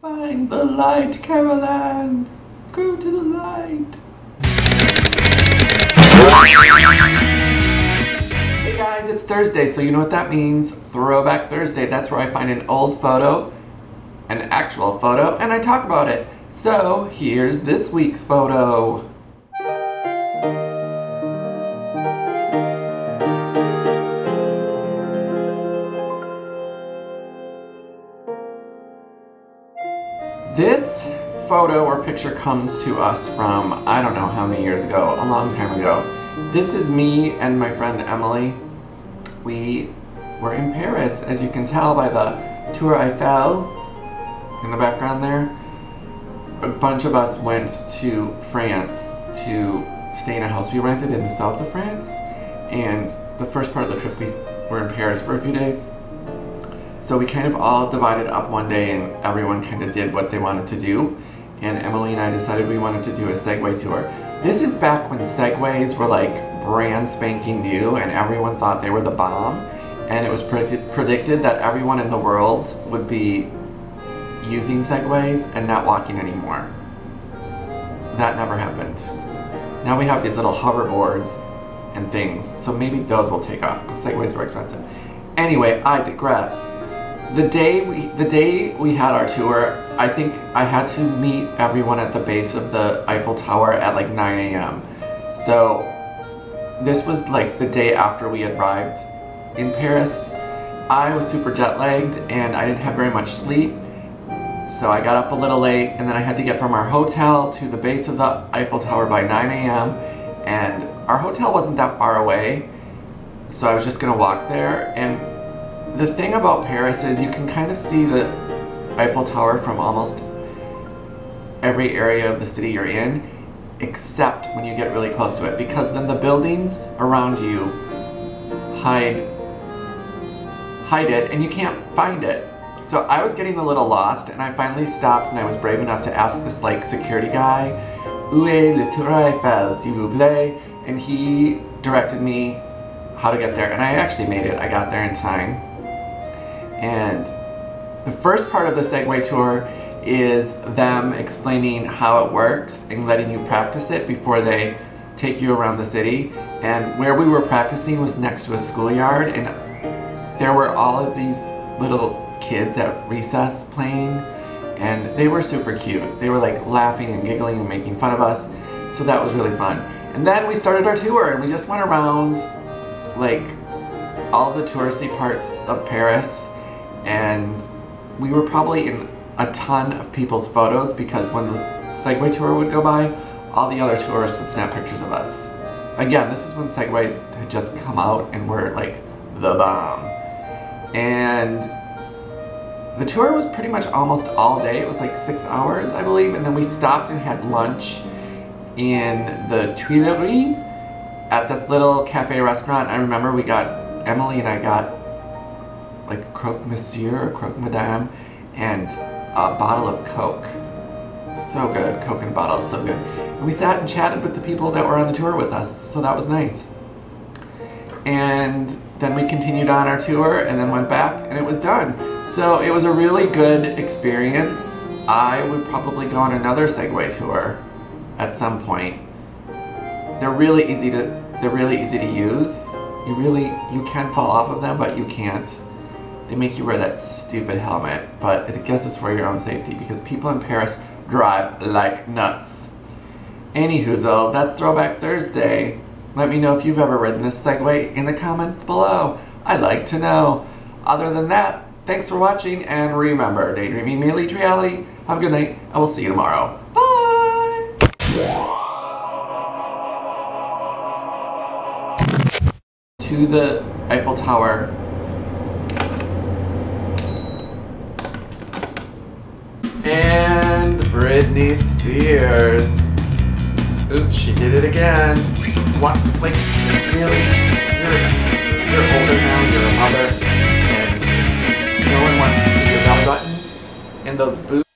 Find the light, Caroline. Go to the light. Hey guys, it's Thursday, so you know what that means. Throwback Thursday. That's where I find an old photo, an actual photo, and I talk about it. So here's this week's photo. This photo or picture comes to us from, I don't know how many years ago, a long time ago. This is me and my friend Emily. We were in Paris, as you can tell by the Tour Eiffel in the background there. A bunch of us went to France to stay in a house we rented in the south of France. And the first part of the trip we were in Paris for a few days. So we kind of all divided up one day and everyone kind of did what they wanted to do. And Emily and I decided we wanted to do a Segway tour. This is back when Segways were like brand spanking new and everyone thought they were the bomb. And it was predicted, predicted that everyone in the world would be using Segways and not walking anymore. That never happened. Now we have these little hoverboards and things, so maybe those will take off because Segways were expensive. Anyway, I digress the day we the day we had our tour, I think I had to meet everyone at the base of the Eiffel Tower at like 9 a.m. So this was like the day after we arrived in Paris. I was super jet lagged and I didn't have very much sleep. So I got up a little late and then I had to get from our hotel to the base of the Eiffel Tower by 9 a.m. And our hotel wasn't that far away. So I was just gonna walk there and the thing about Paris is you can kind of see the Eiffel Tower from almost every area of the city you're in, except when you get really close to it, because then the buildings around you hide hide it and you can't find it. So I was getting a little lost and I finally stopped and I was brave enough to ask this like security guy, Où est le Tour Eiffel, s'il vous plaît? And he directed me how to get there and I actually made it. I got there in time. And the first part of the Segway tour is them explaining how it works and letting you practice it before they take you around the city. And where we were practicing was next to a schoolyard and there were all of these little kids at recess playing and they were super cute. They were like laughing and giggling and making fun of us. So that was really fun. And then we started our tour and we just went around like all the touristy parts of Paris and we were probably in a ton of people's photos because when the Segway tour would go by, all the other tourists would snap pictures of us. Again, this was when Segways had just come out and were like the bomb. And the tour was pretty much almost all day. It was like six hours, I believe. And then we stopped and had lunch in the Tuileries at this little cafe restaurant. I remember we got, Emily and I got like croque monsieur or croque madame and a bottle of Coke. So good, Coke in a bottle, so good. And we sat and chatted with the people that were on the tour with us, so that was nice. And then we continued on our tour and then went back and it was done. So it was a really good experience. I would probably go on another Segway tour at some point. They're really easy to they're really easy to use. You really you can fall off of them, but you can't they make you wear that stupid helmet, but I guess it's for your own safety because people in Paris drive like nuts. Anywho, that's Throwback Thursday. Let me know if you've ever ridden a Segway in the comments below. I'd like to know. Other than that, thanks for watching, and remember, daydreaming may lead reality. Have a good night, and we'll see you tomorrow. Bye! To the Eiffel Tower And Britney Spears. Oops, she did it again. What? Like, really? You're, you're older now, you're a mother, and no one wants to see your belly button and those boots.